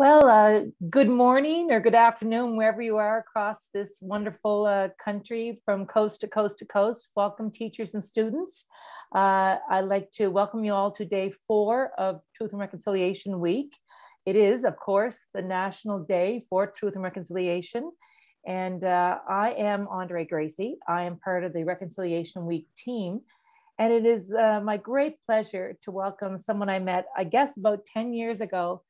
Well, uh, good morning or good afternoon, wherever you are across this wonderful uh, country from coast to coast to coast. Welcome, teachers and students. Uh, I'd like to welcome you all to day four of Truth and Reconciliation Week. It is, of course, the National Day for Truth and Reconciliation. And uh, I am Andre Gracie. I am part of the Reconciliation Week team. And it is uh, my great pleasure to welcome someone I met, I guess, about 10 years ago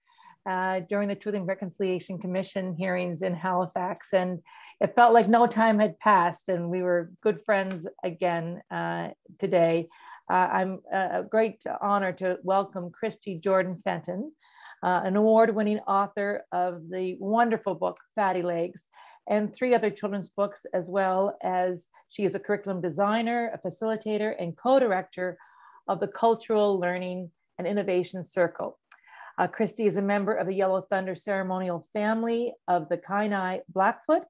uh, during the Truth and Reconciliation Commission hearings in Halifax. And it felt like no time had passed, and we were good friends again uh, today. Uh, I'm uh, a great honor to welcome Christy Jordan Fenton, uh, an award winning author of the wonderful book Fatty Legs and three other children's books, as well as she is a curriculum designer, a facilitator, and co director of the Cultural Learning and Innovation Circle. Uh, Christy is a member of the Yellow Thunder ceremonial family of the Kainai Blackfoot,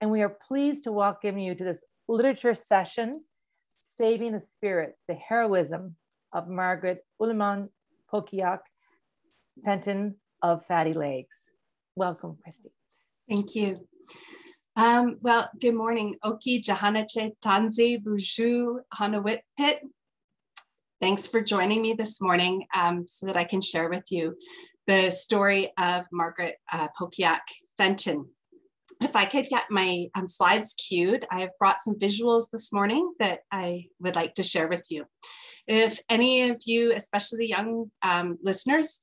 and we are pleased to welcome you to this literature session, Saving the Spirit, the Heroism of Margaret Olemaun Pokiak Fenton of Fatty Legs. Welcome, Christy. Thank you. Um, well, good morning. Oki Jahanache Tanzi Buju Hanawit Pit. Thanks for joining me this morning um, so that I can share with you the story of Margaret uh, Pokiak Fenton. If I could get my um, slides queued, I have brought some visuals this morning that I would like to share with you. If any of you, especially young um, listeners,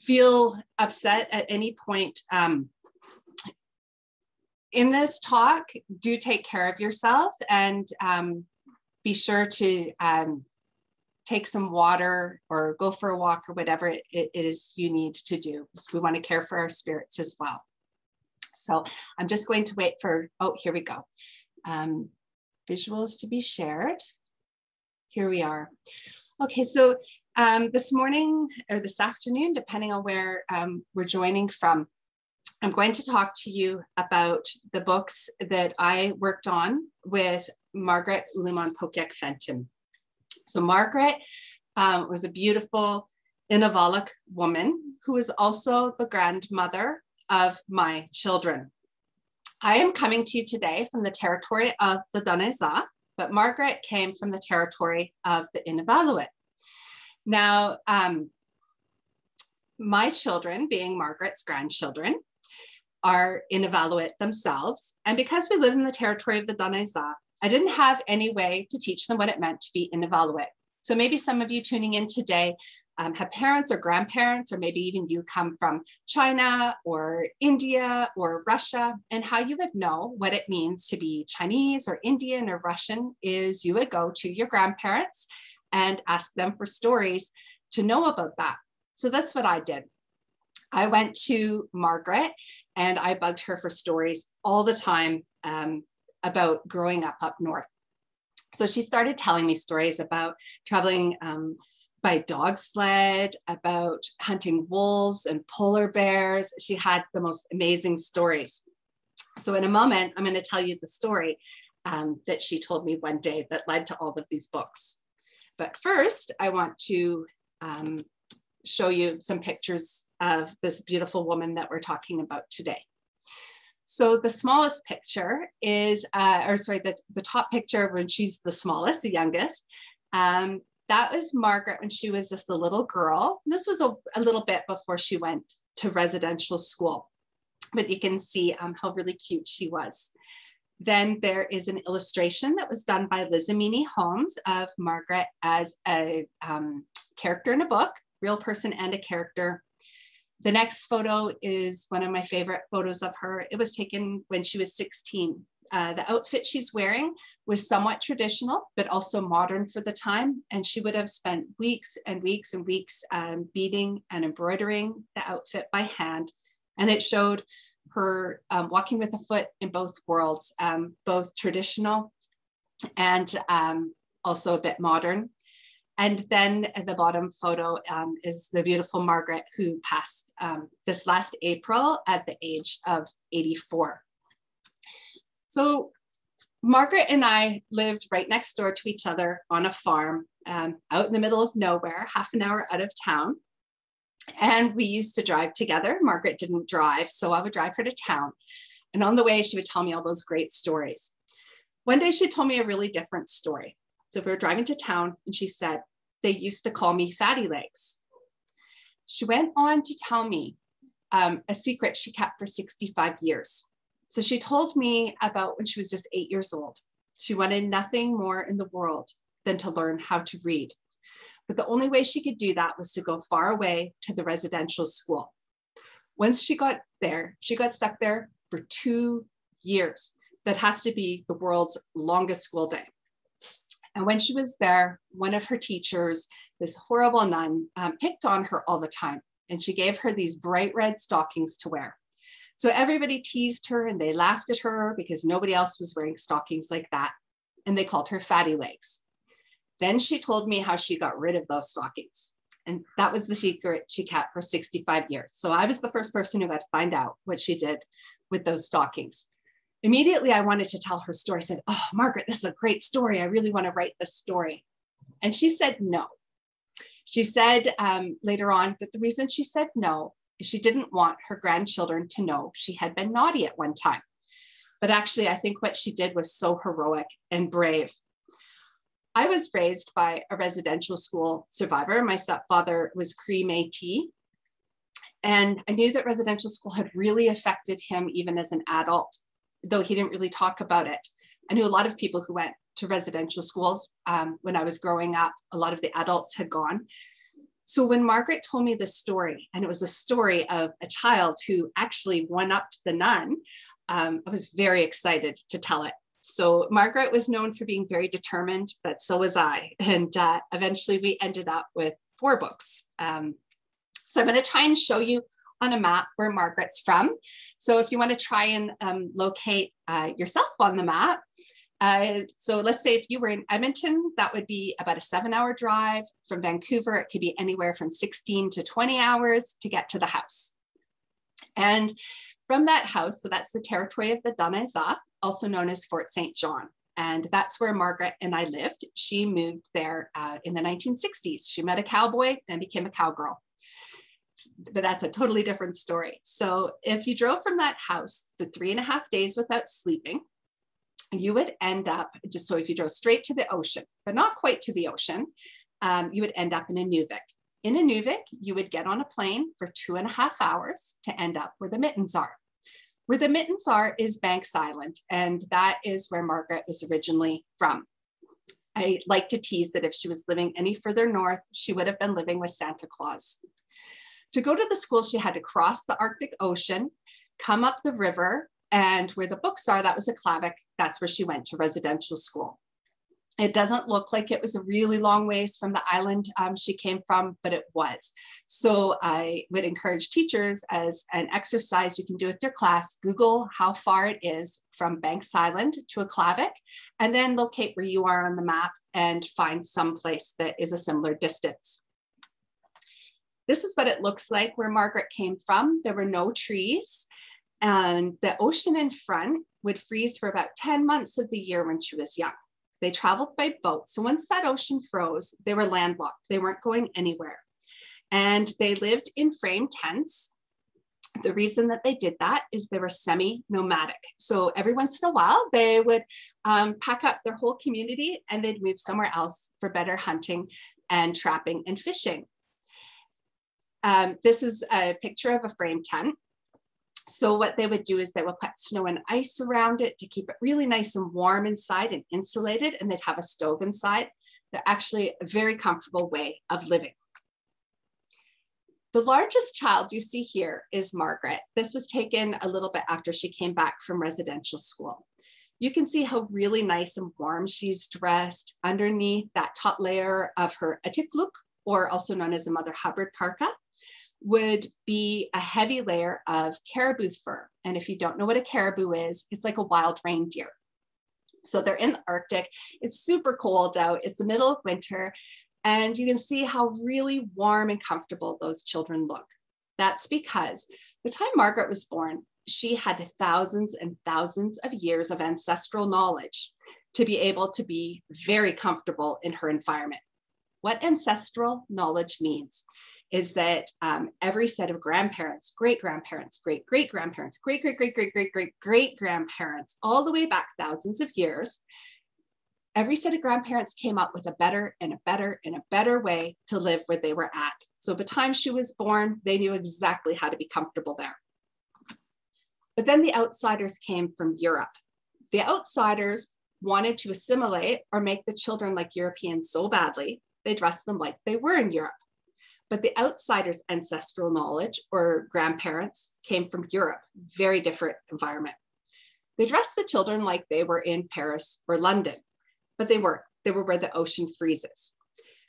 feel upset at any point um, in this talk, do take care of yourselves and um, be sure to um, take some water or go for a walk or whatever it, it is you need to do. We want to care for our spirits as well. So I'm just going to wait for, oh, here we go. Um, visuals to be shared. Here we are. Okay, so um, this morning or this afternoon, depending on where um, we're joining from, I'm going to talk to you about the books that I worked on with Margaret Olemaun Pokiak Fenton. So Margaret um, was a beautiful Inuvialuk woman who was also the grandmother of my children. I am coming to you today from the territory of the Dane-zaa, but Margaret came from the territory of the Inuvialuit. Now, um, my children, being Margaret's grandchildren, are Inuvialuit themselves. And because we live in the territory of the Dane-zaa, I didn't have any way to teach them what it meant to be Inuvialuit. So maybe some of you tuning in today um, have parents or grandparents, or maybe even you come from China or India or Russia. And how you would know what it means to be Chinese or Indian or Russian is you would go to your grandparents and ask them for stories to know about that. So that's what I did. I went to Margaret and I bugged her for stories all the time um, about growing up up north. So she started telling me stories about traveling um, by dog sled, about hunting wolves and polar bears. She had the most amazing stories. So, in a moment, I'm going to tell you the story um, that she told me one day that led to all of these books. But first, I want to um, show you some pictures of this beautiful woman that we're talking about today. So the smallest picture is, uh, or sorry, the, the top picture when she's the smallest, the youngest. Um, that was Margaret when she was just a little girl. This was a, a little bit before she went to residential school, but you can see um, how really cute she was. Then there is an illustration that was done by Liz Amini Holmes of Margaret as a um, character in a book, real person and a character the next photo is one of my favorite photos of her. It was taken when she was 16. Uh, the outfit she's wearing was somewhat traditional, but also modern for the time. And she would have spent weeks and weeks and weeks um, beading and embroidering the outfit by hand. And it showed her um, walking with a foot in both worlds, um, both traditional and um, also a bit modern. And then the bottom photo um, is the beautiful Margaret who passed um, this last April at the age of 84. So Margaret and I lived right next door to each other on a farm um, out in the middle of nowhere, half an hour out of town. And we used to drive together. Margaret didn't drive, so I would drive her to town. And on the way, she would tell me all those great stories. One day, she told me a really different story. So we were driving to town, and she said, They used to call me Fatty Legs. She went on to tell me um, a secret she kept for 65 years. So she told me about when she was just eight years old. She wanted nothing more in the world than to learn how to read. But the only way she could do that was to go far away to the residential school. Once she got there, she got stuck there for two years. That has to be the world's longest school day. And when she was there, one of her teachers, this horrible nun, um, picked on her all the time. And she gave her these bright red stockings to wear. So everybody teased her and they laughed at her because nobody else was wearing stockings like that. And they called her fatty legs. Then she told me how she got rid of those stockings. And that was the secret she kept for 65 years. So I was the first person who got to find out what she did with those stockings. Immediately, I wanted to tell her story. I said, Oh, Margaret, this is a great story. I really want to write this story. And she said no. She said um, later on that the reason she said no is she didn't want her grandchildren to know she had been naughty at one time. But actually, I think what she did was so heroic and brave I was raised by a residential school survivor. My stepfather was Cree Métis. And I knew that residential school had really affected him even as an adult, though he didn't really talk about it. I knew a lot of people who went to residential schools um, when I was growing up. A lot of the adults had gone. So when Margaret told me this story, and it was a story of a child who actually won up to the nun, um, I was very excited to tell it so Margaret was known for being very determined, but so was I. And uh, eventually we ended up with four books. Um, so I'm going to try and show you on a map where Margaret's from. So if you want to try and um, locate uh, yourself on the map, uh, so let's say if you were in Edmonton, that would be about a seven hour drive. From Vancouver, it could be anywhere from 16 to 20 hours to get to the house. And from that house, so that's the territory of the Dane-zaa, also known as Fort St. John. And that's where Margaret and I lived. She moved there uh, in the 1960s. She met a cowboy and became a cowgirl. But that's a totally different story. So if you drove from that house for three and a half days without sleeping, you would end up just so if you drove straight to the ocean, but not quite to the ocean, um, you would end up in Inuvik. In Inuvik, you would get on a plane for two and a half hours to end up where the mittens are. Where the mittens are is Banks Island, and that is where Margaret was originally from. I like to tease that if she was living any further north, she would have been living with Santa Claus. To go to the school, she had to cross the Arctic Ocean, come up the river, and where the books are, that was a Aklavik. That's where she went to residential school. It doesn't look like it was a really long ways from the island um, she came from, but it was. So I would encourage teachers as an exercise you can do with your class, Google how far it is from Banks Island to Aklavik, and then locate where you are on the map and find some place that is a similar distance. This is what it looks like where Margaret came from. There were no trees and the ocean in front would freeze for about 10 months of the year when she was young. They traveled by boat. So once that ocean froze, they were landlocked. They weren't going anywhere. And they lived in frame tents. The reason that they did that is they were semi nomadic. So every once in a while, they would um, pack up their whole community and they'd move somewhere else for better hunting and trapping and fishing. Um, this is a picture of a frame tent. So what they would do is they would put snow and ice around it to keep it really nice and warm inside and insulated, and they'd have a stove inside. They're actually a very comfortable way of living. The largest child you see here is Margaret. This was taken a little bit after she came back from residential school. You can see how really nice and warm she's dressed underneath that top layer of her atikluk, or also known as a Mother Hubbard parka would be a heavy layer of caribou fur. And if you don't know what a caribou is, it's like a wild reindeer. So they're in the Arctic. It's super cold out. It's the middle of winter. And you can see how really warm and comfortable those children look. That's because the time Margaret was born, she had thousands and thousands of years of ancestral knowledge to be able to be very comfortable in her environment. What ancestral knowledge means is that um, every set of grandparents, great grandparents, great great grandparents, great great great great great great great grandparents, all the way back thousands of years, every set of grandparents came up with a better and a better and a better way to live where they were at. So by the time she was born, they knew exactly how to be comfortable there. But then the outsiders came from Europe. The outsiders wanted to assimilate or make the children like Europeans so badly, they dressed them like they were in Europe. But the outsiders' ancestral knowledge or grandparents came from Europe, very different environment. They dressed the children like they were in Paris or London, but they weren't. They were where the ocean freezes.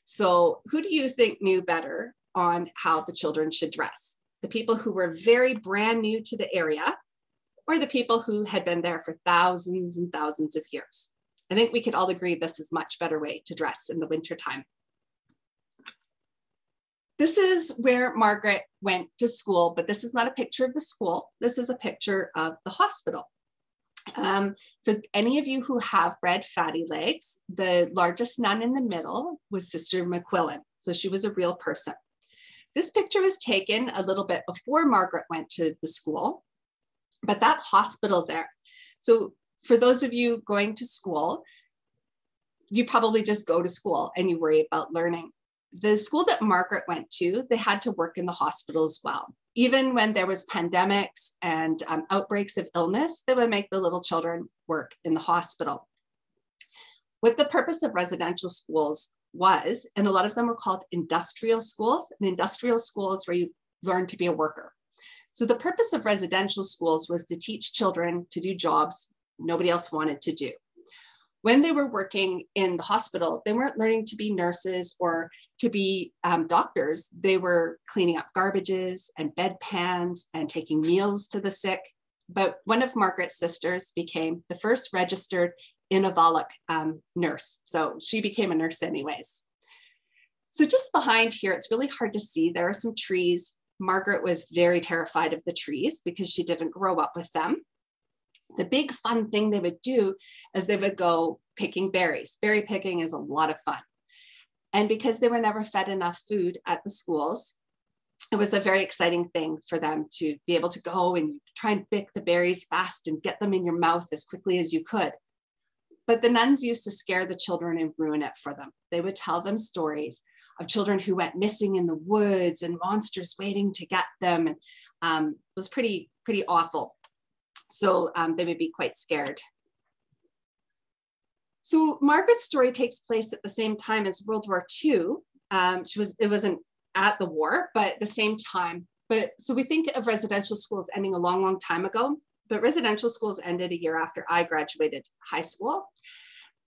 So, who do you think knew better on how the children should dress? The people who were very brand new to the area or the people who had been there for thousands and thousands of years. I think we could all agree this is much better way to dress in the wintertime. This is where Margaret went to school, but this is not a picture of the school. This is a picture of the hospital. Um, for any of you who have read Fatty Legs, the largest nun in the middle was Sister McQuillan. So she was a real person. This picture was taken a little bit before Margaret went to the school but that hospital there. So for those of you going to school, you probably just go to school and you worry about learning. The school that Margaret went to, they had to work in the hospital as well. Even when there was pandemics and um, outbreaks of illness, they would make the little children work in the hospital. What the purpose of residential schools was, and a lot of them were called industrial schools, and industrial schools where you learn to be a worker. So the purpose of residential schools was to teach children to do jobs nobody else wanted to do. When they were working in the hospital, they weren't learning to be nurses or to be um, doctors. They were cleaning up garbages and bedpans and taking meals to the sick. But one of Margaret's sisters became the first registered Inuvik um, nurse. So she became a nurse anyways. So just behind here, it's really hard to see. There are some trees Margaret was very terrified of the trees because she didn't grow up with them. The big fun thing they would do is they would go picking berries. Berry picking is a lot of fun. And because they were never fed enough food at the schools, it was a very exciting thing for them to be able to go and try and pick the berries fast and get them in your mouth as quickly as you could. But the nuns used to scare the children and ruin it for them. They would tell them stories of children who went missing in the woods and monsters waiting to get them. And um, it was pretty, pretty awful. So um, they would be quite scared. So Margaret's story takes place at the same time as World War II. Um, she was, it wasn't at the war, but at the same time. But so we think of residential schools ending a long, long time ago, but residential schools ended a year after I graduated high school.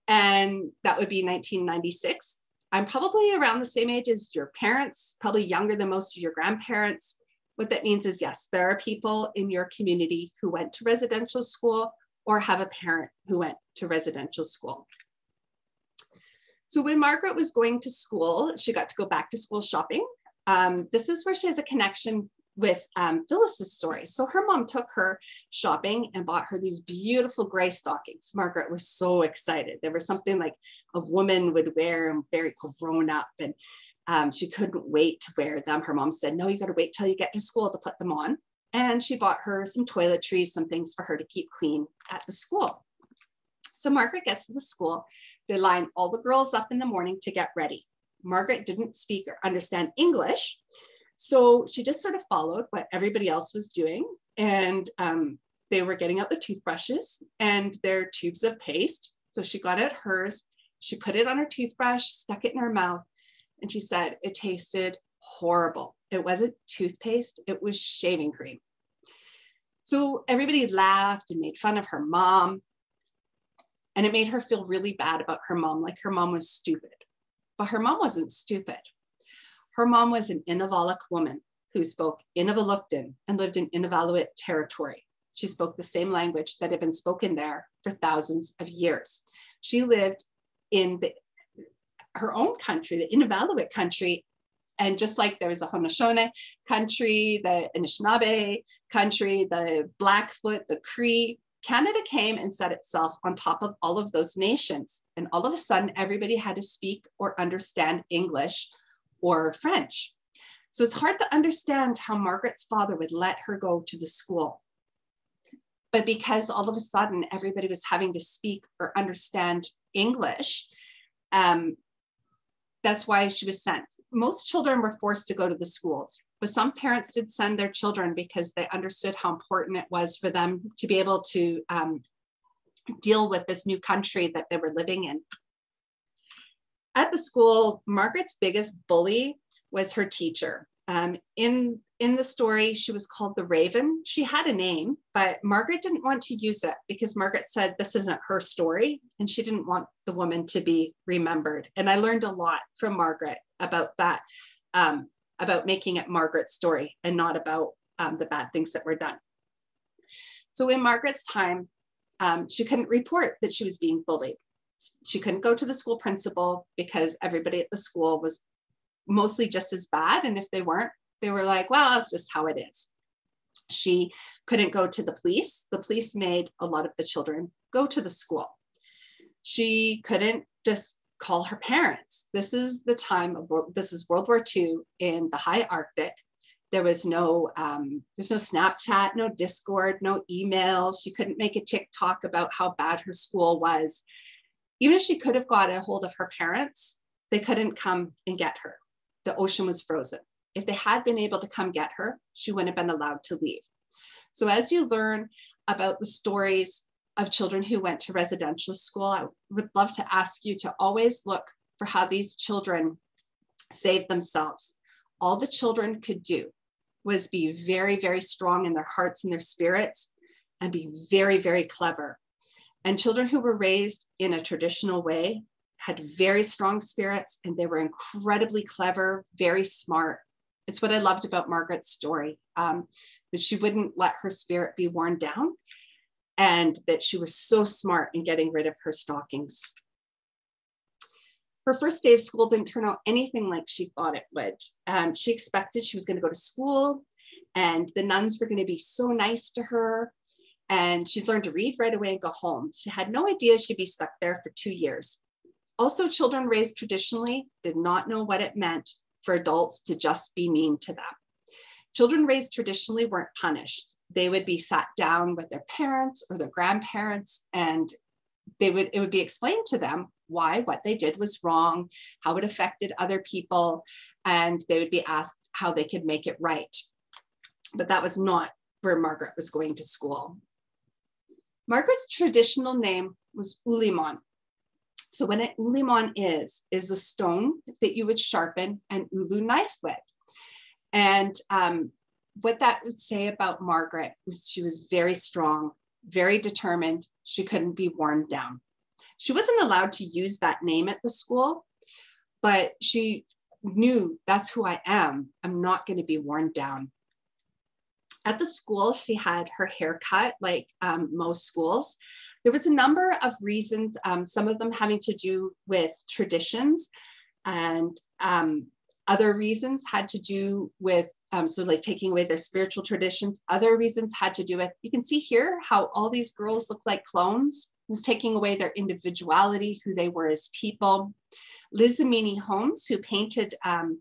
And that would be 1996. I'm probably around the same age as your parents, probably younger than most of your grandparents. What that means is, yes, there are people in your community who went to residential school or have a parent who went to residential school. So when Margaret was going to school, she got to go back to school shopping. Um, this is where she has a connection with um, Phyllis's story. So her mom took her shopping and bought her these beautiful gray stockings. Margaret was so excited. There was something like a woman would wear them very grown up and um, she couldn't wait to wear them. Her mom said, no, you got to wait till you get to school to put them on. And she bought her some toiletries, some things for her to keep clean at the school. So Margaret gets to the school. They line all the girls up in the morning to get ready. Margaret didn't speak or understand English, so she just sort of followed what everybody else was doing. And um, they were getting out the toothbrushes and their tubes of paste. So she got out hers, she put it on her toothbrush, stuck it in her mouth, and she said it tasted horrible. It wasn't toothpaste, it was shaving cream. So everybody laughed and made fun of her mom. And it made her feel really bad about her mom, like her mom was stupid. But her mom wasn't stupid. Her mom was an Inuvik woman who spoke Inuvialuktun and lived in Inuvialuit territory. She spoke the same language that had been spoken there for thousands of years. She lived in the, her own country, the Inuvialuit country. And just like there was a Haudenosaunee country, the Anishinaabe country, the Blackfoot, the Cree, Canada came and set itself on top of all of those nations. And all of a sudden, everybody had to speak or understand English or French. So it's hard to understand how Margaret's father would let her go to the school. But because all of a sudden everybody was having to speak or understand English, um, that's why she was sent. Most children were forced to go to the schools, but some parents did send their children because they understood how important it was for them to be able to um, deal with this new country that they were living in. At the school, Margaret's biggest bully was her teacher. Um, in in the story, she was called the Raven. She had a name, but Margaret didn't want to use it because Margaret said this isn't her story and she didn't want the woman to be remembered. And I learned a lot from Margaret about that, um, about making it Margaret's story and not about um, the bad things that were done. So in Margaret's time, um, she couldn't report that she was being bullied. She couldn't go to the school principal because everybody at the school was mostly just as bad. And if they weren't, they were like, well, that's just how it is. She couldn't go to the police. The police made a lot of the children go to the school. She couldn't just call her parents. This is the time of this is World War II in the high Arctic. There was no um, there's no Snapchat, no Discord, no email. She couldn't make a TikTok about how bad her school was. Even if she could have got a hold of her parents, they couldn't come and get her. The ocean was frozen. If they had been able to come get her, she wouldn't have been allowed to leave. So as you learn about the stories of children who went to residential school, I would love to ask you to always look for how these children saved themselves. All the children could do was be very, very strong in their hearts and their spirits and be very, very clever. And children who were raised in a traditional way had very strong spirits and they were incredibly clever, very smart, it's what I loved about Margaret's story um, that she wouldn't let her spirit be worn down and that she was so smart in getting rid of her stockings. Her first day of school didn't turn out anything like she thought it would. Um, she expected she was going to go to school and the nuns were going to be so nice to her and she'd learn to read right away and go home. She had no idea she'd be stuck there for two years. Also, children raised traditionally did not know what it meant for adults to just be mean to them. Children raised traditionally weren't punished. They would be sat down with their parents or their grandparents and they would it would be explained to them why what they did was wrong, how it affected other people, and they would be asked how they could make it right. But that was not where Margaret was going to school. Margaret's traditional name was Olemaun, so what an olemaun is, is the stone that you would sharpen an ulu knife with. And um, what that would say about Margaret was she was very strong, very determined. She couldn't be worn down. She wasn't allowed to use that name at the school, but she knew that's who I am. I'm not going to be worn down. At the school, she had her hair cut like um, most schools. There was a number of reasons, um, some of them having to do with traditions and um, other reasons had to do with um, so like taking away their spiritual traditions. Other reasons had to do with, you can see here how all these girls look like clones. It was taking away their individuality, who they were as people. Liz Amini Holmes, who painted um,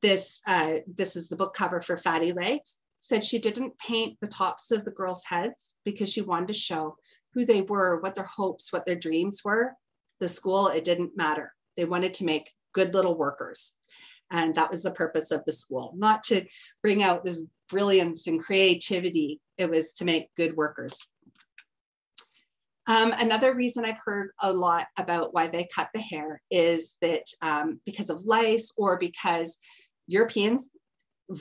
this, uh, this is the book cover for Fatty Legs, said she didn't paint the tops of the girls' heads because she wanted to show who they were, what their hopes, what their dreams were. The school, it didn't matter. They wanted to make good little workers. And that was the purpose of the school, not to bring out this brilliance and creativity. It was to make good workers. Um, another reason I've heard a lot about why they cut the hair is that um, because of lice or because Europeans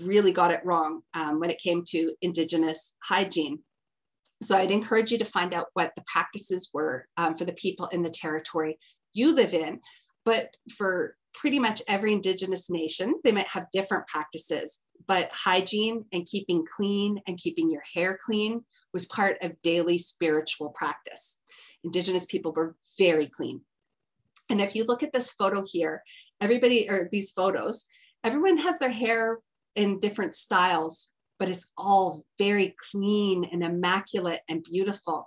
really got it wrong um, when it came to Indigenous hygiene. So I'd encourage you to find out what the practices were um, for the people in the territory you live in. But for pretty much every Indigenous nation, they might have different practices. But hygiene and keeping clean and keeping your hair clean was part of daily spiritual practice. Indigenous people were very clean. And if you look at this photo here, everybody, or these photos, everyone has their hair in different styles but it's all very clean and immaculate and beautiful.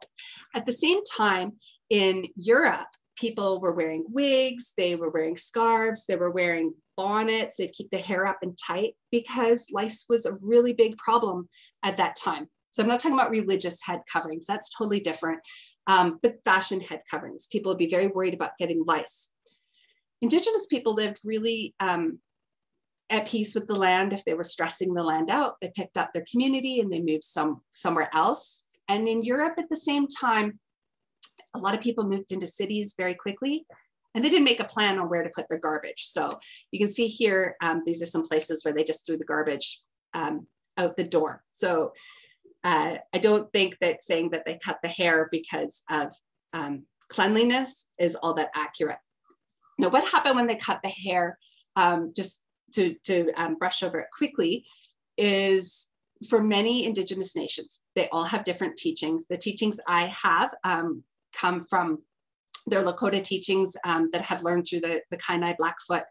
At the same time, in Europe, people were wearing wigs, they were wearing scarves, they were wearing bonnets, they'd keep the hair up and tight because lice was a really big problem at that time. So I'm not talking about religious head coverings, that's totally different. Um, but fashion head coverings, people would be very worried about getting lice. Indigenous people lived really um, at peace with the land. If they were stressing the land out, they picked up their community and they moved some somewhere else. And in Europe at the same time, a lot of people moved into cities very quickly and they didn't make a plan on where to put their garbage. So you can see here, um, these are some places where they just threw the garbage um, out the door. So uh, I don't think that saying that they cut the hair because of um, cleanliness is all that accurate. Now, what happened when they cut the hair, um, just to, to um, brush over it quickly, is for many Indigenous nations, they all have different teachings. The teachings I have um, come from their Lakota teachings um, that have learned through the, the Kainai Blackfoot.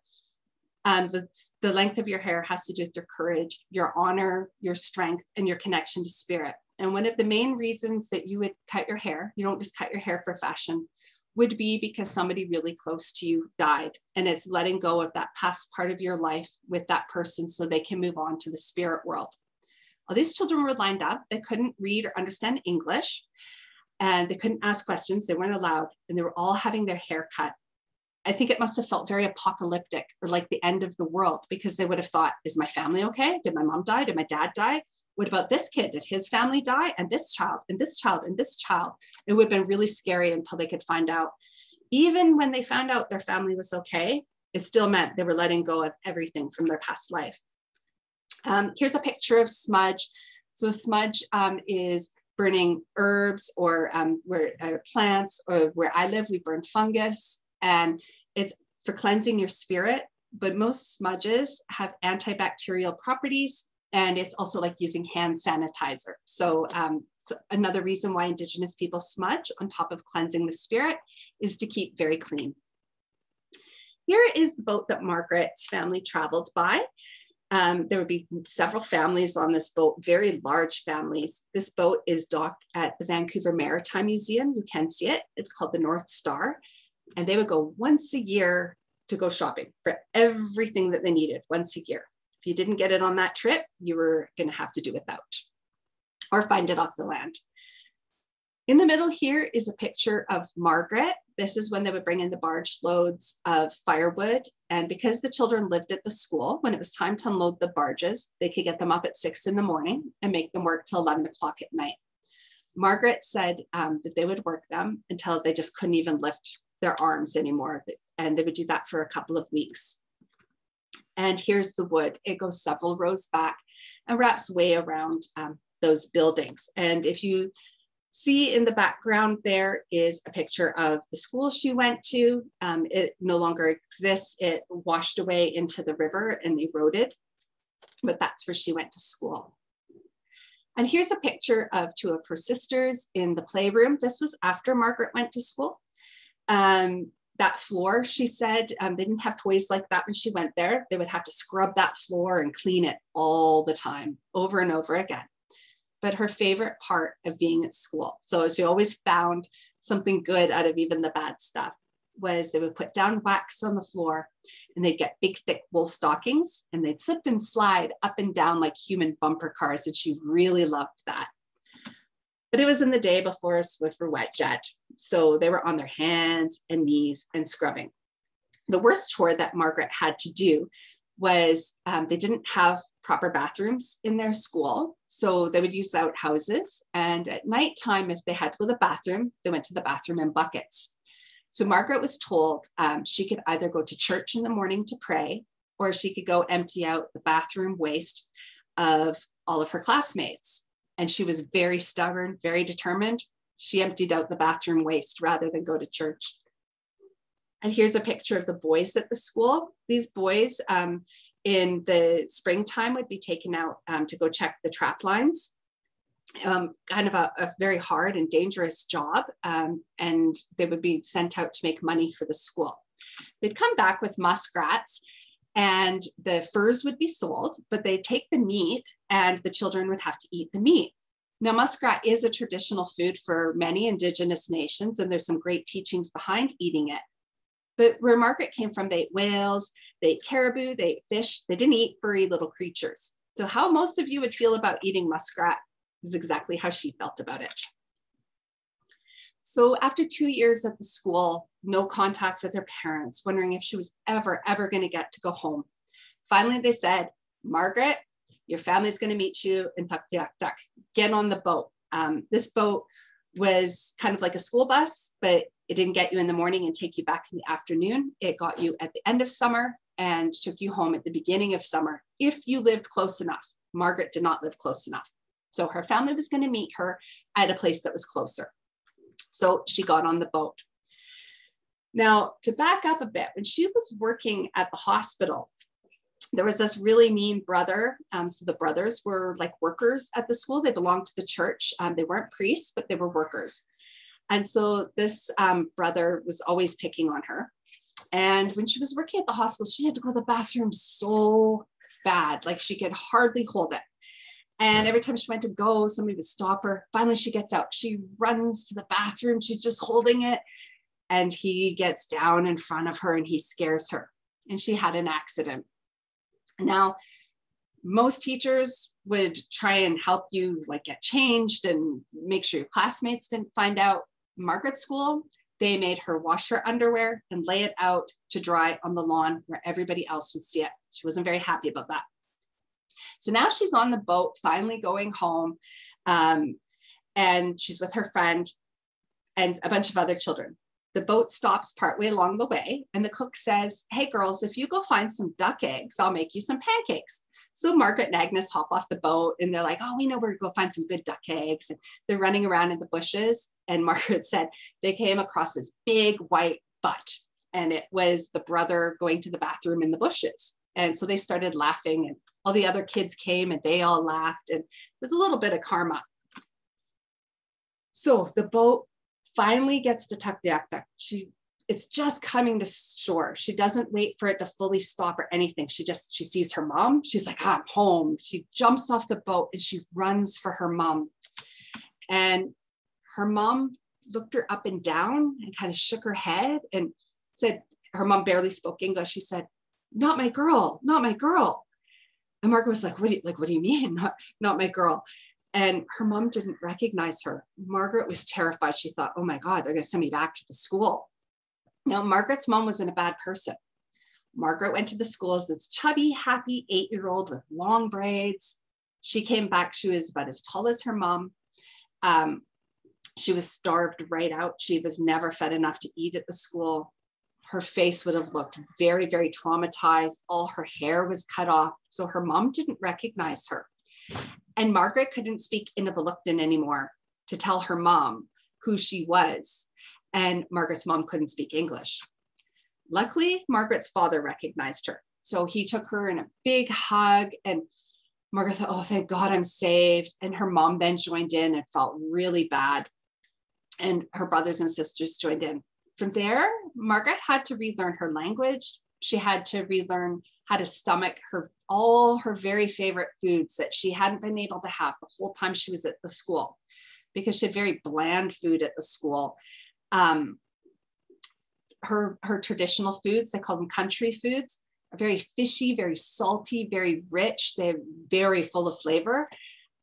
Um, the, the length of your hair has to do with your courage, your honor, your strength, and your connection to spirit. And one of the main reasons that you would cut your hair, you don't just cut your hair for fashion, would be because somebody really close to you died. And it's letting go of that past part of your life with that person so they can move on to the spirit world. All these children were lined up. They couldn't read or understand English and they couldn't ask questions. They weren't allowed, and they were all having their hair cut. I think it must have felt very apocalyptic or like the end of the world because they would have thought, is my family okay? Did my mom die? Did my dad die? What about this kid? Did his family die? And this child, and this child, and this child. It would have been really scary until they could find out. Even when they found out their family was okay, it still meant they were letting go of everything from their past life. Um, here's a picture of smudge. So smudge um, is burning herbs or um, where uh, plants or where I live, we burn fungus and it's for cleansing your spirit. But most smudges have antibacterial properties and it's also like using hand sanitizer. So, um, another reason why Indigenous people smudge on top of cleansing the spirit is to keep very clean. Here is the boat that Margaret's family traveled by. Um, there would be several families on this boat, very large families. This boat is docked at the Vancouver Maritime Museum. You can see it. It's called the North Star. And they would go once a year to go shopping for everything that they needed once a year. If you didn't get it on that trip, you were going to have to do without or find it off the land. In the middle here is a picture of Margaret. This is when they would bring in the barge loads of firewood. And because the children lived at the school, when it was time to unload the barges, they could get them up at six in the morning and make them work till 11 o'clock at night. Margaret said um, that they would work them until they just couldn't even lift their arms anymore. And they would do that for a couple of weeks. And here's the wood. It goes several rows back and wraps way around um, those buildings. And if you see in the background there is a picture of the school she went to. Um, it no longer exists. It washed away into the river and eroded, but that's where she went to school. And here's a picture of two of her sisters in the playroom. This was after Margaret went to school. Um, that floor, she said, um, they didn't have toys like that when she went there. They would have to scrub that floor and clean it all the time, over and over again but her favorite part of being at school. So she always found something good out of even the bad stuff was they would put down wax on the floor and they'd get big thick wool stockings and they'd slip and slide up and down like human bumper cars and she really loved that but it was in the day before a swiffer wet jet so they were on their hands and knees and scrubbing the worst chore that margaret had to do was um, they didn't have proper bathrooms in their school. So they would use outhouses. And at nighttime, if they had to go to the bathroom, they went to the bathroom in buckets. So Margaret was told um, she could either go to church in the morning to pray, or she could go empty out the bathroom waste of all of her classmates. And she was very stubborn, very determined. She emptied out the bathroom waste rather than go to church. And here's a picture of the boys at the school. These boys um, in the springtime would be taken out um, to go check the trap lines. Um, kind of a, a, very hard and dangerous job. Um, and they would be sent out to make money for the school. They'd come back with muskrats and the furs would be sold, but they'd take the meat and the children would have to eat the meat. Now, muskrat is a traditional food for many indigenous nations, and there's some great teachings behind eating it. But where Margaret came from, they ate whales, they ate caribou, they ate fish, they didn't eat furry little creatures. So, how most of you would feel about eating muskrat is exactly how she felt about it. So, after two years at the school, no contact with her parents, wondering if she was ever, ever going to get to go home, finally they said, Margaret, your family's going to meet you in Tuktoyaktuk. Get on the boat. Um, this boat was kind of like a school bus, but it didn't get you in the morning and take you back in the afternoon. It got you at the end of summer and took you home at the beginning of summer if you lived close enough. Margaret did not live close enough. So her family was going to meet her at a place that was closer. So she got on the boat. Now, to back up a bit, when she was working at the hospital, there was this really mean brother. Um, so the brothers were like workers at the school. They belonged to the church. Um, they weren't priests, but they were workers. And so this um, brother was always picking on her. And when she was working at the hospital, she had to go to the bathroom so bad, like she could hardly hold it. And every time she went to go, somebody would stop her. Finally, she gets out. She runs to the bathroom. She's just holding it. And he gets down in front of her and he scares her. And she had an accident. Now, most teachers would try and help you like get changed and make sure your classmates didn't find out. Margaret School, they made her wash her underwear and lay it out to dry on the lawn where everybody else would see it. She wasn't very happy about that. So now she's on the boat, finally going home. Um, and she's with her friend and a bunch of other children. The boat stops partway along the way, and the cook says, Hey, girls, if you go find some duck eggs, I'll make you some pancakes. So Margaret and Agnes hop off the boat and they're like, Oh, we know where to go find some good duck eggs. And they're running around in the bushes. And Margaret said they came across this big white butt, and it was the brother going to the bathroom in the bushes. And so they started laughing, and all the other kids came and they all laughed. And it was a little bit of karma. So the boat finally gets to Tuktoyaktuk. She it's just coming to shore. She doesn't wait for it to fully stop or anything. She just she sees her mom. She's like, I'm home. She jumps off the boat and she runs for her mom. And her mom looked her up and down and kind of shook her head and said, her mom barely spoke English. She said, not my girl, not my girl. And Margaret was like, what do you like, what do you mean? Not, not my girl. And her mom didn't recognize her. Margaret was terrified. She thought, oh my God, they're going to send me back to the school. Now, Margaret's mom wasn't a bad person. Margaret went to the school as this chubby, happy eight year old with long braids. She came back, she was about as tall as her mom. Um, she was starved right out. She was never fed enough to eat at the school. Her face would have looked very, very traumatized. All her hair was cut off. So her mom didn't recognize her. And Margaret couldn't speak Inuvialuktun anymore to tell her mom who she was. And Margaret's mom couldn't speak English. Luckily, Margaret's father recognized her. So he took her in a big hug and Margaret thought, oh, thank God I'm saved. And her mom then joined in and felt really bad. And her brothers and sisters joined in. From there, Margaret had to relearn her language. She had to relearn how to stomach her all her very favorite foods that she hadn't been able to have the whole time she was at the school because she had very bland food at the school. Um, her, her traditional foods, they call them country foods, are very fishy, very salty, very rich. They're very full of flavor.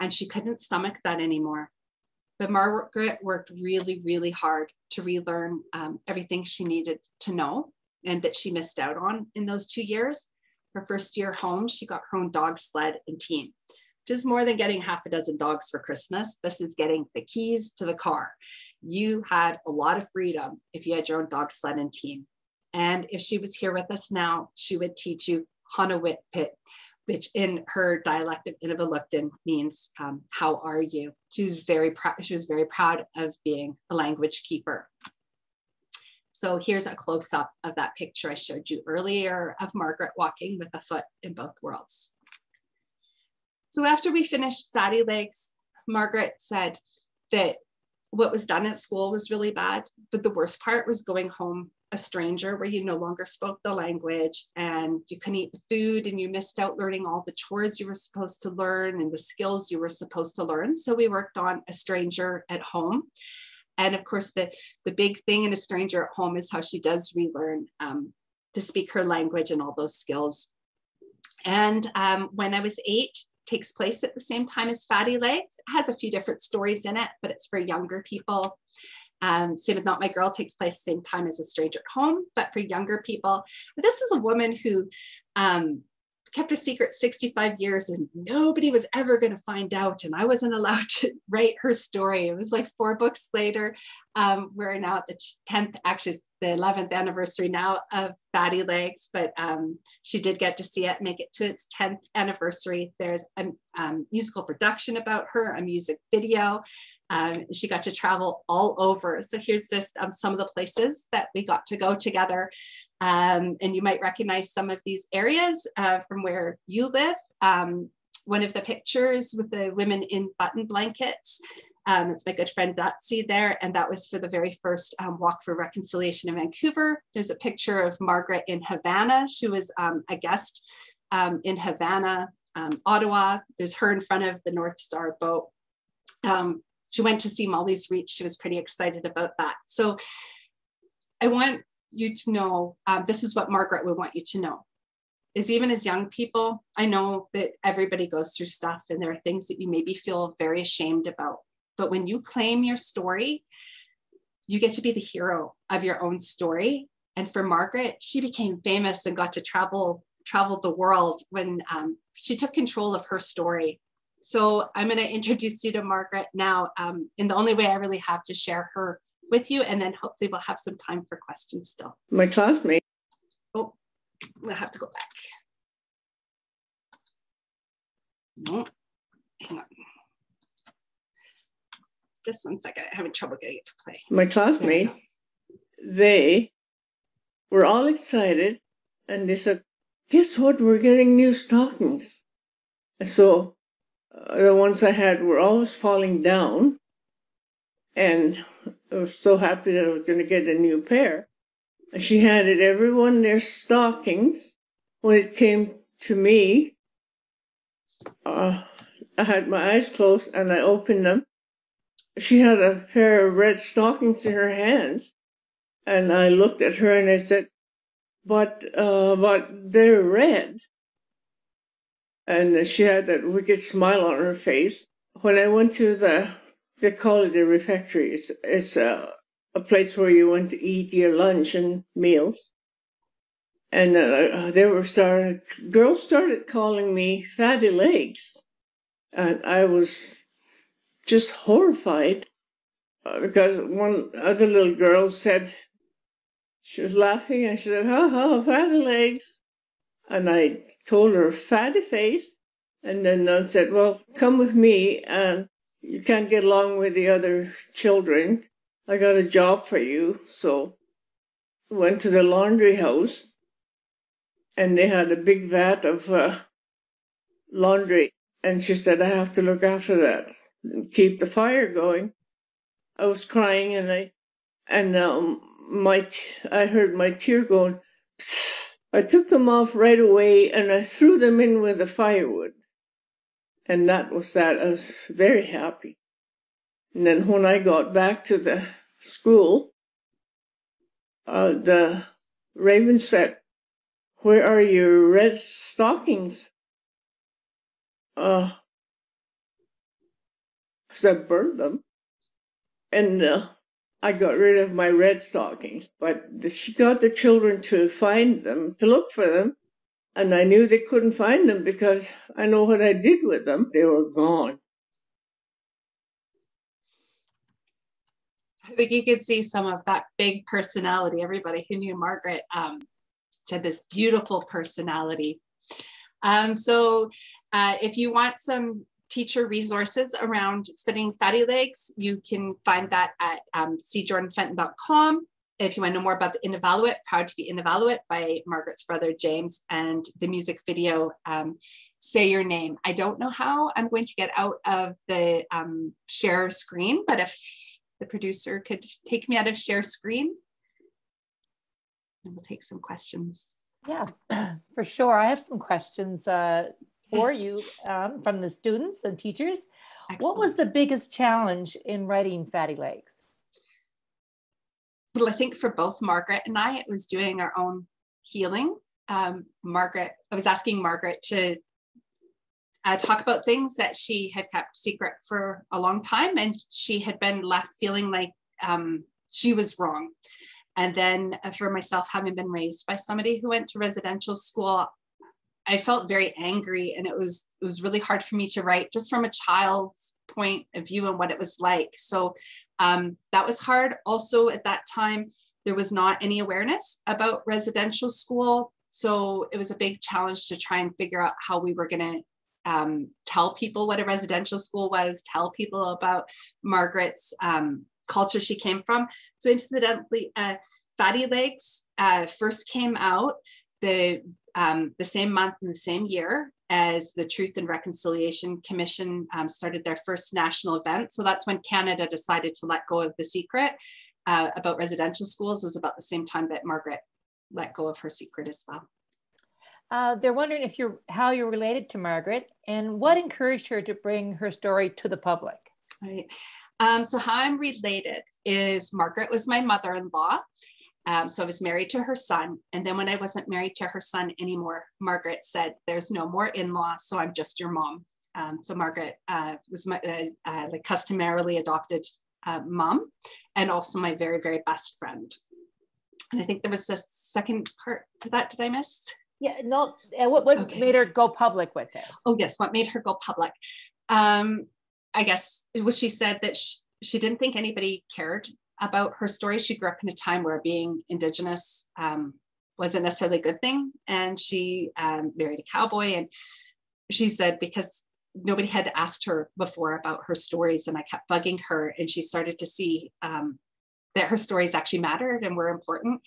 And she couldn't stomach that anymore. But Margaret worked really, really hard to relearn um, everything she needed to know and that she missed out on in those two years. Her first year home, she got her own dog sled and team, is more than getting half a dozen dogs for Christmas. This is getting the keys to the car. You had a lot of freedom if you had your own dog sled and team. And if she was here with us now, she would teach you Hanawit Pit, which in her dialect of Inuvialuktun means um, "How are you?" She's very proud. She was very proud of being a language keeper. So here's a close up of that picture I showed you earlier of Margaret walking with a foot in both worlds. So after we finished Fatty Legs, Margaret said that what was done at school was really bad, but the worst part was going home a stranger where you no longer spoke the language and you couldn't eat the food and you missed out learning all the chores you were supposed to learn and the skills you were supposed to learn. So we worked on a stranger at home. And of course, the, the big thing in a stranger at home is how she does relearn um, to speak her language and all those skills. And um, when I was eight, takes place at the same time as Fatty Legs. It has a few different stories in it, but it's for younger people. Um, same with Not My Girl takes place same time as A Stranger at Home, but for younger people. This is a woman who um, kept a secret 65 years and nobody was ever going to find out. And I wasn't allowed to write her story. It was like four books later. Um, we're now at the 10th, actually, the 11th anniversary now of Fatty Legs, but um, she did get to see it, make it to its 10th anniversary. There's a um, musical production about her, a music video. Um, she got to travel all over. So here's just um, some of the places that we got to go together. Um, and you might recognize some of these areas uh, from where you live. Um, one of the pictures with the women in button blankets, um, it's my good friend Datsy there, and that was for the very first um, Walk for Reconciliation in Vancouver. There's a picture of Margaret in Havana. She was um, a guest um, in Havana, Ottawa. There's her in front of the North Star boat. she went to see Molly's Reach. She was pretty excited about that. So I want you to know um, this is what Margaret would want you to know is even as young people, I know that everybody goes through stuff and there are things that you maybe feel very ashamed about. But when you claim your story, you get to be the hero of your own story. And for Margaret, she became famous and got to travel travel the world when um, she took control of her story. So I'm going to introduce you to Margaret now um, in the only way I really have to share her with you, and then hopefully we'll have some time for questions still. My classmate. Oh, we'll have to go back. No, hang on. Just one second. I'm having trouble getting it to play. My classmates, they were all excited, and they said, "Guess what? We're getting new stockings." So uh, the ones I had were always falling down, and I was so happy that I was going to get a new pair. She handed everyone their stockings. When it came to me, uh, I had my eyes closed and I opened them. She had a pair of red stockings in her hands. And I looked at her and I said, but, uh, but they're red. And she had that wicked smile on her face. When I went to the they call it a refectory. It's, it's a, a place where you went to eat your lunch and meals. And uh, uh, they were started, girls started calling me fatty legs. And I was just horrified uh, because one other little girl said, she was laughing and she said, ha ha, fatty legs. And I told her, fatty face. And then I said, well, come with me and you can't get along with the other children. I got a job for you. So went to the laundry house and they had a big vat of uh, laundry. And she said, I have to look after that and keep the fire going. I was crying and I, and um, my, t- I heard my tear going. Psst. I took them off right away and I threw them in with the firewood. And that was that. I was very happy. And then when I got back to the school, uh, the raven said, Where are your red stockings? Uh, I burned them. And uh, I got rid of my red stockings. But she got the children to find them, to look for them. And I knew they couldn't find them because I know what I did with them. They were gone. I think you could see some of that big personality. Everybody who knew Margaret um, had this beautiful personality. Um, so, uh, if you want some teacher resources around studying fatty legs, you can find that at um, cjordanfenton.com if you want to know more about the Inuvialuit, Proud to be Inuvialuit by Margaret's brother James and the music video um, Say Your Name. I don't know how I'm going to get out of the um, share screen, but if the producer could take me out of share screen. and we'll take some questions. Yeah, for sure. I have some questions uh, for you um, from the students and teachers. Excellent. What was the biggest challenge in writing Fatty Legs? I think for both Margaret and I, it was doing our own healing. Um, Margaret, I was asking Margaret to uh, talk about things that she had kept secret for a long time, and she had been left feeling like um, she was wrong. And then uh, for myself, having been raised by somebody who went to residential school, I felt very angry, and it was it was really hard for me to write just from a child's point of view and what it was like. So um, that was hard. Also, at that time, there was not any awareness about residential school. So it was a big challenge to try and figure out how we were going to um, tell people what a residential school was, tell people about Margaret's um, culture she came from. So incidentally, uh, Fatty Legs uh, first came out the um, the same month in the same year as the Truth and Reconciliation Commission um, started their first national event. So that's when Canada decided to let go of the secret uh, about residential schools. It was about the same time that Margaret let go of her secret as well. Uh, they're wondering if you're how you're related to Margaret and what encouraged her to bring her story to the public. Right. Um, so how I'm related is Margaret was my mother-in-law um, so I was married to her son. And then when I wasn't married to her son anymore, Margaret said, There's no more in law, so I'm just your mom. Um, so Margaret uh, was my uh, uh, like customarily adopted uh, mom and also my very, very best friend. And I think there was a second part to that. Did I miss? Yeah, no. What, what okay. made her go public with it? Oh, yes. What made her go public? Um, I guess it was she said that she, she didn't think anybody cared about her story. She grew up in a time where being Indigenous um, wasn't necessarily a good thing. And she um, married a cowboy. And she said, because nobody had asked her before about her stories, and I kept bugging her, and she started to see um, that her stories actually mattered and were important.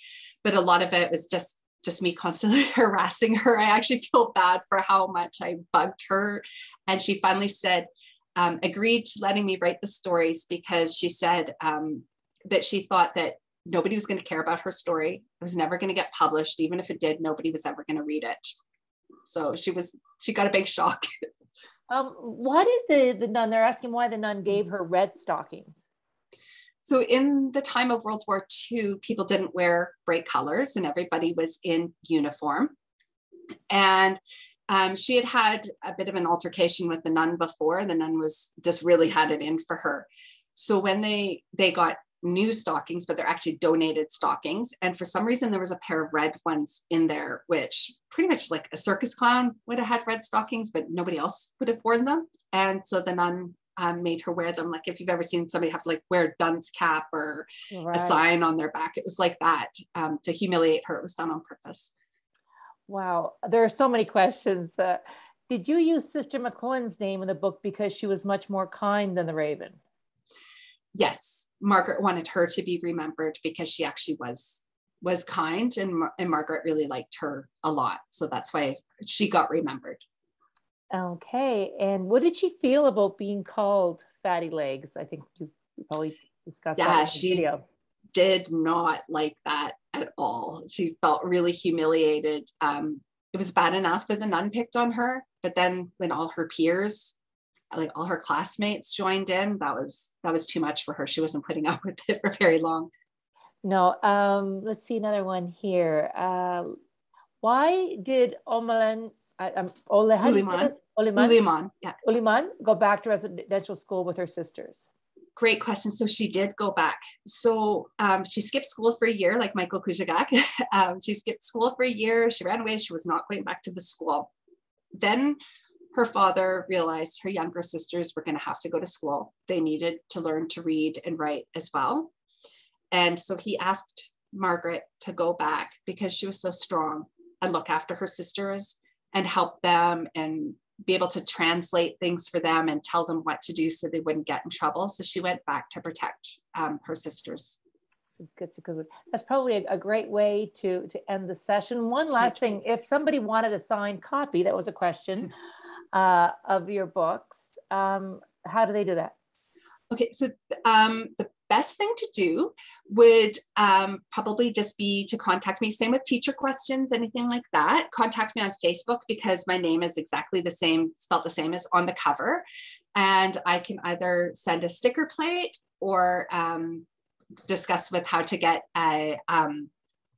But a lot of it was just just me constantly harassing her. I actually feel bad for how much I bugged her. And she finally said, um, agreed to letting me write the stories because she said um, that she thought that nobody was going to care about her story. It was never going to get published. Even if it did, nobody was ever going to read it. So she was, she got a big shock. Um, why did the, the nun, they're asking why the nun gave her red stockings. So in the time of World War II, people didn't wear bright colors and everybody was in uniform. And um, she had had a bit of an altercation with the nun before. The nun was just really had it in for her. So when they they got new stockings, but they're actually donated stockings. And for some reason, there was a pair of red ones in there, which pretty much like a circus clown would have had red stockings, but nobody else would have worn them. And so the nun um, made her wear them. Like if you've ever seen somebody have to like wear a dunce cap or right. a sign on their back, it was like that um, to humiliate her. It was done on purpose. Wow, there are so many questions. Uh, did you use Sister McQuillan's name in the book because she was much more kind than the Raven? Yes, Margaret wanted her to be remembered because she actually was was kind and, and Margaret really liked her a lot. So that's why she got remembered. Okay. And what did she feel about being called Fatty Legs? I think you probably discussed yeah, that she video. did not like that at all. She felt really humiliated. Um, it was bad enough that the nun picked on her, but then when all her peers like all her classmates joined in that was that was too much for her she wasn't putting up with it for very long no um let's see another one here uh why did Omalan, um, Ole, Uliman, Uliman, Uliman, yeah. Uliman go back to residential school with her sisters? Great question. So she did go back. So um, she skipped school for a year, like Michael Kusugak. um, she skipped school for a year. She ran away. She was not going back to the school. Then her father realized her younger sisters were going to have to go to school. They needed to learn to read and write as well. And so he asked Margaret to go back because she was so strong and look after her sisters and help them and be able to translate things for them and tell them what to do so they wouldn't get in trouble. So she went back to protect um, her sisters. That's a good. That's probably a, a, great way to to end the session. One last thing: if somebody wanted a signed copy, that was a question. uh, of your books. Um, how do they do that? Okay, so um, the best thing to do would um, probably just be to contact me. Same with teacher questions, anything like that. Contact me on Facebook because my name is exactly the same, spelled the same as on the cover. And I can either send a sticker plate or um, discuss with how to get a um,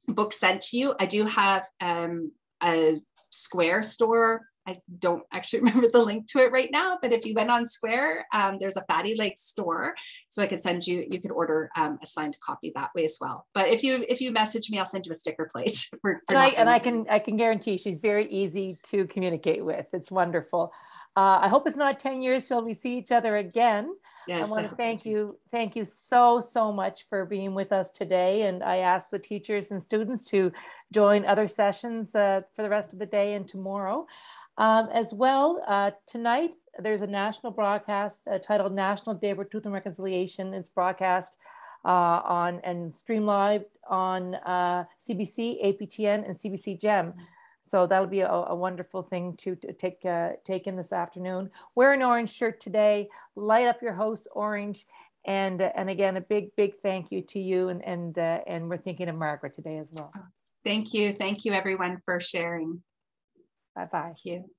book sent to you. I do have um, a Square store I don't actually remember the link to it right now, but if you went on Square, um, there's a Fatty Legs store, so I could send you. You could order um, a signed copy that way as well. But if you if you message me, I'll send you a sticker plate. For, for and, I, and I can I can guarantee she's very easy to communicate with. It's wonderful. Uh, I hope it's not 10 years till we see each other again. Yes, I want to thank you. Thank you so, so much for being with us today. And I ask the teachers and students to join other sessions uh, for the rest of the day and tomorrow. Um, as well, uh, tonight there's a national broadcast uh, titled National Day for Truth and Reconciliation. It's broadcast uh, on and streamed live on CBC, uh, APTN, and CBC Gem. So that'll be a, a wonderful thing to, to take uh, take in this afternoon. Wear an orange shirt today. Light up your house orange. And and again, a big big thank you to you. And and uh, and we're thinking of Margaret today as well. Thank you, thank you everyone for sharing. Bye bye. You.